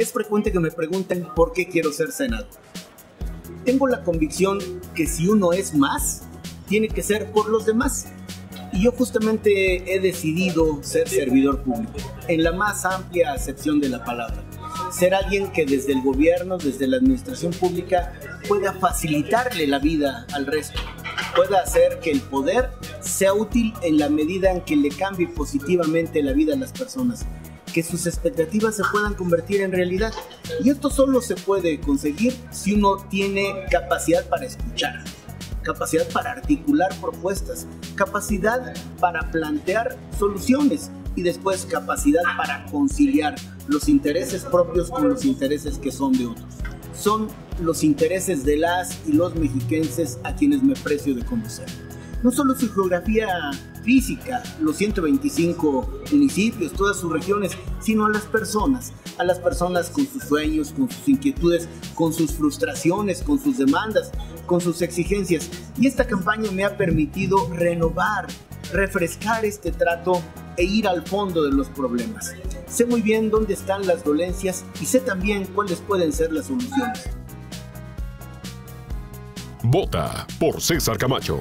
Es frecuente que me pregunten por qué quiero ser senador. Tengo la convicción que si uno es más, tiene que ser por los demás. Y yo justamente he decidido ser servidor público, en la más amplia acepción de la palabra. Ser alguien que desde el gobierno, desde la administración pública, pueda facilitarle la vida al resto, pueda hacer que el poder sea útil en la medida en que le cambie positivamente la vida a las personas, que sus expectativas se puedan convertir en realidad. Y esto solo se puede conseguir si uno tiene capacidad para escuchar, capacidad para articular propuestas, capacidad para plantear soluciones y después capacidad para conciliar los intereses propios con los intereses que son de otros. Son los intereses de las y los mexiquenses a quienes me precio de conocer. No solo su geografía física, los 125 municipios, todas sus regiones, sino a las personas, a las personas con sus sueños, con sus inquietudes, con sus frustraciones, con sus demandas, con sus exigencias. Y esta campaña me ha permitido renovar, refrescar este trato e ir al fondo de los problemas. Sé muy bien dónde están las dolencias y sé también cuáles pueden ser las soluciones. Vota por César Camacho.